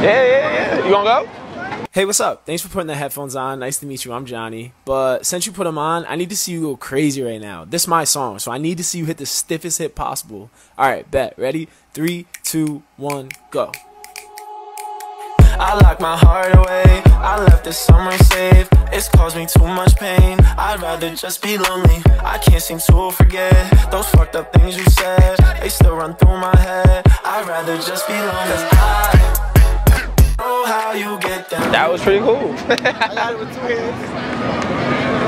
You gonna go? Hey, what's up? Thanks for putting the headphones on. Nice to meet you. I'm Johnny. But since you put them on, I need to see you go crazy right now. This is my song, so I need to see you hit the stiffest hit possible. All right, bet. Ready? Three, two, one, go. I locked my heart away. I left the summer safe. It's caused me too much pain. I'd rather just be lonely. I can't seem to forget those fucked up things you said. They still run through my head. I'd rather just be lonely. That was pretty cool. I got it with two hands.